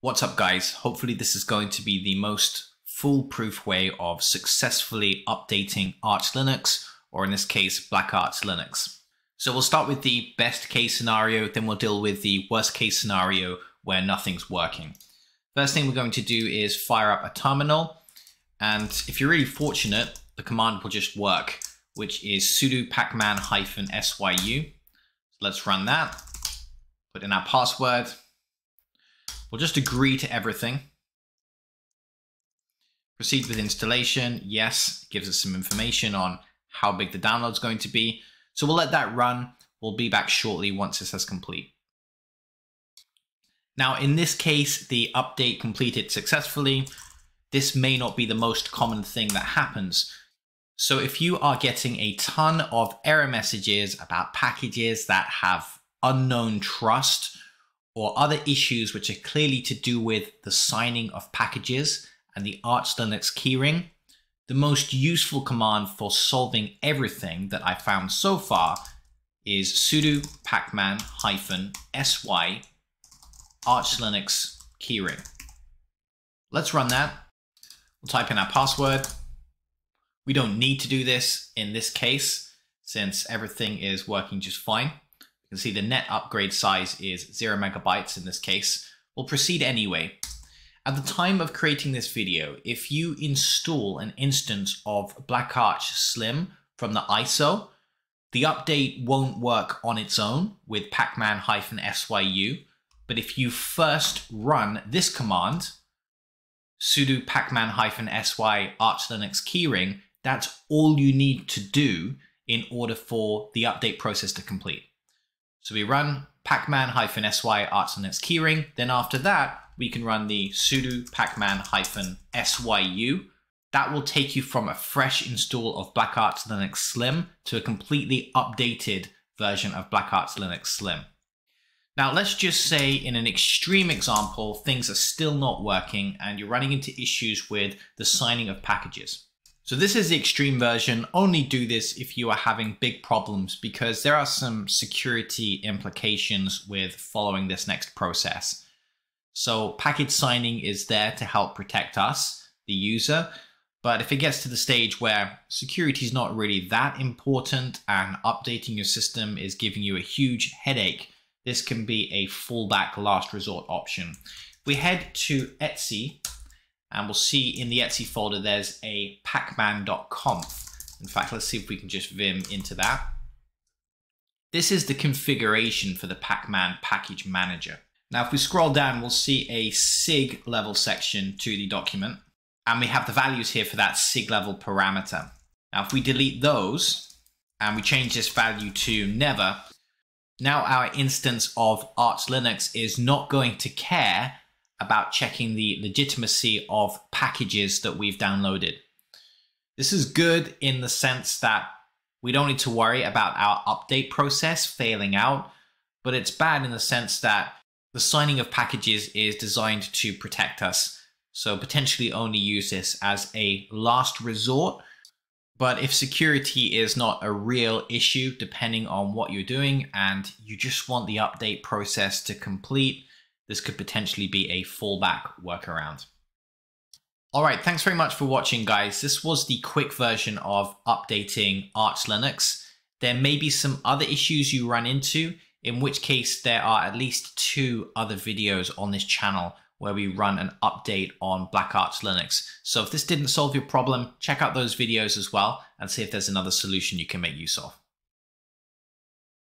What's up guys? Hopefully this is going to be the most foolproof way of successfully updating Arch Linux, or in this case, Black Arch Linux. So we'll start with the best case scenario, then we'll deal with the worst case scenario where nothing's working. First thing we're going to do is fire up a terminal, and if you're really fortunate, the command will just work, which is sudo pacman-syu. So let's run that, put in our password, We'll just agree to everything. Proceed with installation. Yes, gives us some information on how big the download is going to be. So we'll let that run. We'll be back shortly once this has complete. Now, in this case, the update completed successfully. This may not be the most common thing that happens. So if you are getting a ton of error messages about packages that have unknown trust or other issues which are clearly to do with the signing of packages and the Arch Linux keyring, the most useful command for solving everything that I found so far is sudo pacman-sy Arch Linux keyring. Let's run that. We'll type in our password. We don't need to do this in this case since everything is working just fine. You can see the net upgrade size is zero megabytes in this case. We'll proceed anyway. At the time of creating this video, if you install an instance of Black Arch Slim from the ISO, the update won't work on its own with pacman-syu, but if you first run this command, sudo pacman-sy arch linux keyring, that's all you need to do in order for the update process to complete. So we run pacman-sy arch linux keyring. Then after that, we can run the sudo pacman-syu. That will take you from a fresh install of Black Arch Linux Slim to a completely updated version of Black Arch Linux Slim. Now let's just say in an extreme example, things are still not working and you're running into issues with the signing of packages. So this is the extreme version. Only do this if you are having big problems because there are some security implications with following this next process. So package signing is there to help protect us, the user. But if it gets to the stage where security is not really that important and updating your system is giving you a huge headache, this can be a fallback last resort option. We head to etc and we'll see in the etc folder, there's a pacman.conf. In fact, let's see if we can just vim into that. This is the configuration for the Pacman package manager. Now, if we scroll down, we'll see a SigLevel section to the document, and we have the values here for that SigLevel parameter. Now, if we delete those and we change this value to never, now our instance of Arch Linux is not going to care about checking the legitimacy of packages that we've downloaded. This is good in the sense that we don't need to worry about our update process failing out, but it's bad in the sense that the signing of packages is designed to protect us. So potentially only use this as a last resort. But if security is not a real issue, depending on what you're doing, and you just want the update process to complete, this could potentially be a fallback workaround. All right, thanks very much for watching, guys. This was the quick version of updating Arch Linux. There may be some other issues you run into, in which case there are at least two other videos on this channel where we run an update on Black Arch Linux. So if this didn't solve your problem, check out those videos as well and see if there's another solution you can make use of.